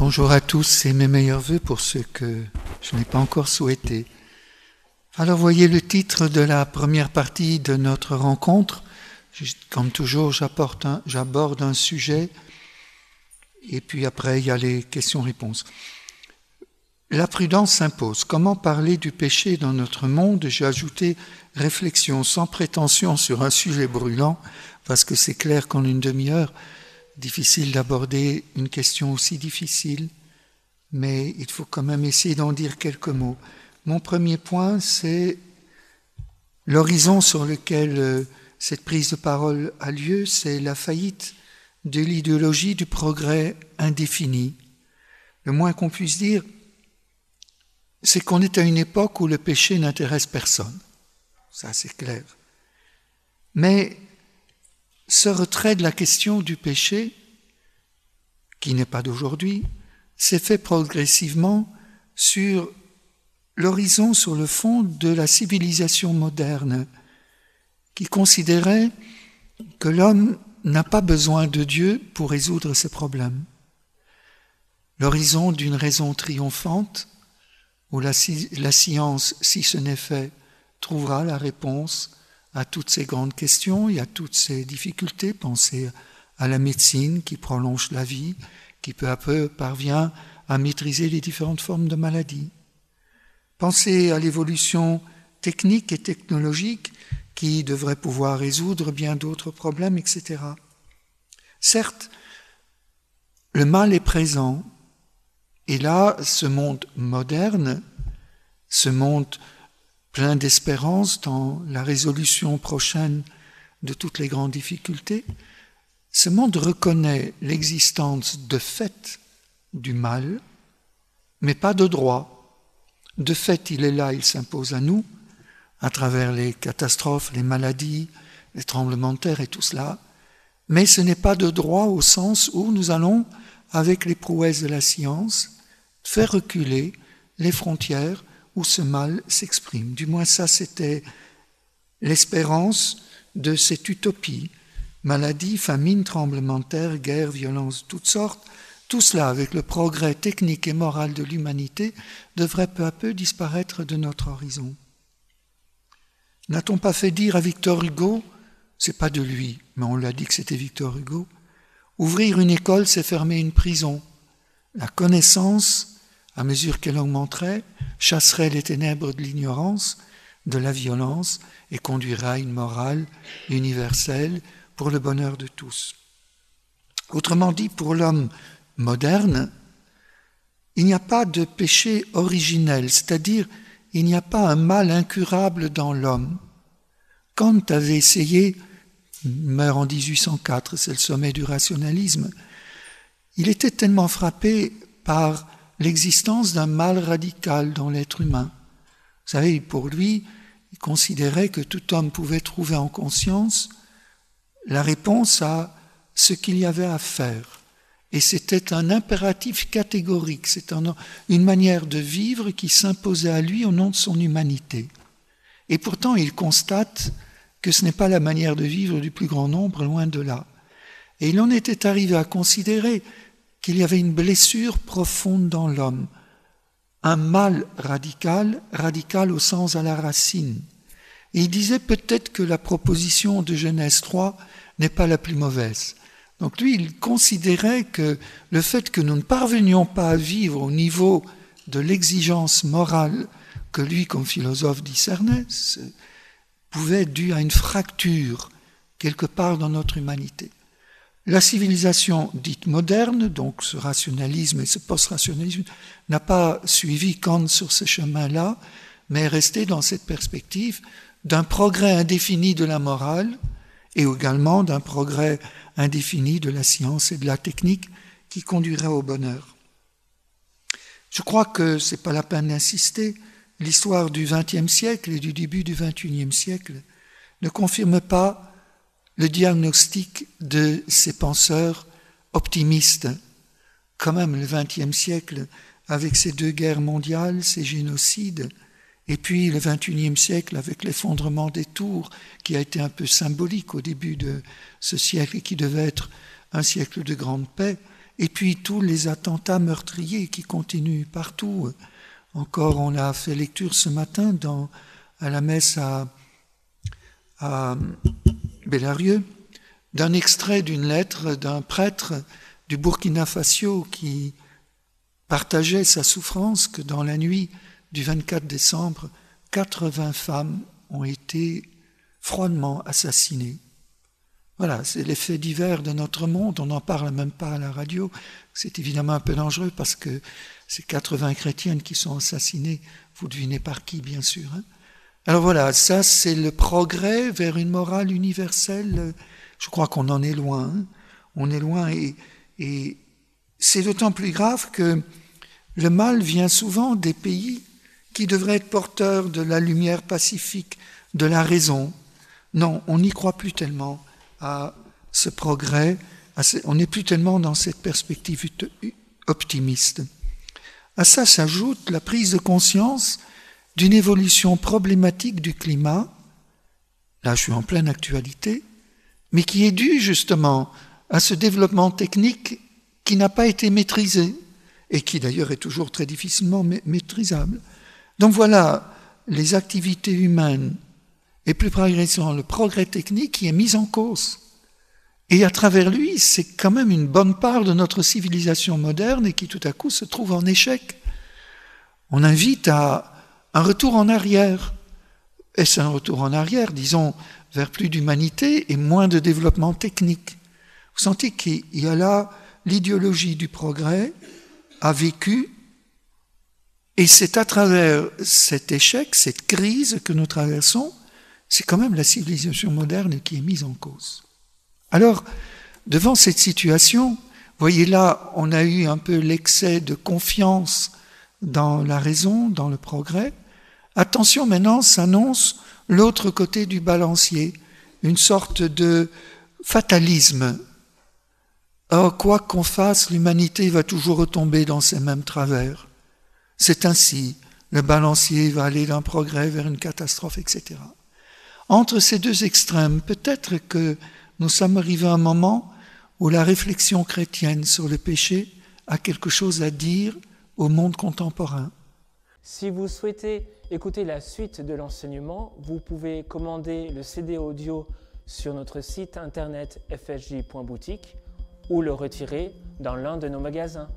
Bonjour à tous et mes meilleurs voeux pour ceux que je n'ai pas encore souhaités. Alors voyez le titre de la première partie de notre rencontre. Comme toujours, j'aborde un, sujet et puis après il y a les questions-réponses. La prudence s'impose. Comment parler du péché dans notre monde? J'ai ajouté réflexion sans prétention sur un sujet brûlant parce que c'est clair qu'en une demi-heure, difficile d'aborder une question aussi difficile, mais il faut quand même essayer d'en dire quelques mots. Mon premier point, c'est l'horizon sur lequel euh, cette prise de parole a lieu, c'est la faillite de l'idéologie du progrès indéfini. Le moins qu'on puisse dire, c'est qu'on est à une époque où le péché n'intéresse personne. Ça, c'est clair. Mais ce retrait de la question du péché, qui n'est pas d'aujourd'hui, s'est fait progressivement sur l'horizon, sur le fond de la civilisation moderne, qui considérait que l'homme n'a pas besoin de Dieu pour résoudre ses problèmes. L'horizon d'une raison triomphante, où la, science, si ce n'est fait, trouvera la réponse à toutes ces grandes questions et à toutes ces difficultés. Pensez à la médecine qui prolonge la vie, qui peu à peu parvient à maîtriser les différentes formes de maladies. Pensez à l'évolution technique et technologique qui devrait pouvoir résoudre bien d'autres problèmes, etc. Certes, le mal est présent, et là, ce monde moderne, ce monde plein d'espérance dans la résolution prochaine de toutes les grandes difficultés, ce monde reconnaît l'existence de fait du mal, mais pas de droit. De fait, il est là, il s'impose à nous, à travers les catastrophes, les maladies, les tremblements de terre et tout cela, mais ce n'est pas de droit au sens où nous allons, avec les prouesses de la science, faire reculer les frontières où ce mal s'exprime. Du moins ça, c'était l'espérance de cette utopie. Maladie, famine, tremblement de terre, guerre, violence, toutes sortes, tout cela, avec le progrès technique et moral de l'humanité, devrait peu à peu disparaître de notre horizon. N'a-t-on pas fait dire à Victor Hugo, c'est pas de lui, mais on l'a dit que c'était Victor Hugo, ouvrir une école, c'est fermer une prison. La connaissance à mesure qu'elle augmenterait, chasserait les ténèbres de l'ignorance, de la violence, et conduira à une morale universelle pour le bonheur de tous. Autrement dit, pour l'homme moderne, il n'y a pas de péché originel, c'est-à-dire il n'y a pas un mal incurable dans l'homme. Kant avait essayé, il meurt en 1804, c'est le sommet du rationalisme, il était tellement frappé par l'existence d'un mal radical dans l'être humain. Vous savez, pour lui, il considérait que tout homme pouvait trouver en conscience la réponse à ce qu'il y avait à faire. Et c'était un impératif catégorique, c'est une manière de vivre qui s'imposait à lui au nom de son humanité. Et pourtant, il constate que ce n'est pas la manière de vivre du plus grand nombre, loin de là. Et il en était arrivé à considérer qu'il y avait une blessure profonde dans l'homme, un mal radical, radical au sens à la racine. Et il disait peut-être que la proposition de Genèse 3 n'est pas la plus mauvaise. Donc lui, il considérait que le fait que nous ne parvenions pas à vivre au niveau de l'exigence morale que lui, comme philosophe, discernait, pouvait être dû à une fracture quelque part dans notre humanité. La civilisation dite moderne, donc ce rationalisme et ce post-rationalisme, n'a pas suivi Kant sur ce chemin-là, mais est resté dans cette perspective d'un progrès indéfini de la morale et également d'un progrès indéfini de la science et de la technique qui conduirait au bonheur. Je crois que ce n'est pas la peine d'insister. L'histoire du XXe siècle et du début du XXIe siècle ne confirme pas le diagnostic de ces penseurs optimistes. Quand même, le XXe siècle, avec ces deux guerres mondiales, ces génocides, et puis le XXIe siècle avec l'effondrement des tours, qui a été un peu symbolique au début de ce siècle et qui devait être un siècle de grande paix, et puis tous les attentats meurtriers qui continuent partout. Encore, on a fait lecture ce matin à la messe à Bellarieux d'un extrait d'une lettre d'un prêtre du Burkina Faso qui partageait sa souffrance que dans la nuit du 24 décembre, 80 femmes ont été froidement assassinées. Voilà, c'est l'effet divers de notre monde, on n'en parle même pas à la radio. C'est évidemment un peu dangereux parce que ces 80 chrétiennes qui sont assassinées, vous devinez par qui, bien sûr. Hein. Alors voilà, ça c'est le progrès vers une morale universelle. Je crois qu'on en est loin. Hein. On est loin et, et c'est d'autant plus grave que le mal vient souvent des pays qui devraient être porteurs de la lumière pacifique, de la raison. Non, on n'y croit plus tellement à ce progrès, on n'est plus tellement dans cette perspective optimiste. À ça s'ajoute la prise de conscience d'une évolution problématique du climat, là je suis en pleine actualité, mais qui est due justement à ce développement technique qui n'a pas été maîtrisé et qui d'ailleurs est toujours très difficilement maîtrisable. Donc voilà les activités humaines et plus progressivement le progrès technique qui est mis en cause. Et à travers lui, c'est quand même une bonne part de notre civilisation moderne et qui tout à coup se trouve en échec. On invite à un retour en arrière. Est-ce un retour en arrière, disons, vers plus d'humanité et moins de développement technique? Vous sentez qu'il y a là l'idéologie du progrès a vécu et c'est à travers cet échec, cette crise que nous traversons, c'est quand même la civilisation moderne qui est mise en cause. Alors, devant cette situation, voyez là, on a eu un peu l'excès de confiance dans la raison, dans le progrès. Attention, maintenant s'annonce l'autre côté du balancier, une sorte de fatalisme. Or, quoi qu'on fasse, l'humanité va toujours retomber dans ces mêmes travers. C'est ainsi, le balancier va aller d'un progrès vers une catastrophe, etc. Entre ces deux extrêmes, peut-être que nous sommes arrivés à un moment où la réflexion chrétienne sur le péché a quelque chose à dire monde contemporain. Si vous souhaitez écouter la suite de l'enseignement, vous pouvez commander le CD audio sur notre site internet fsj.boutique ou le retirer dans l'un de nos magasins.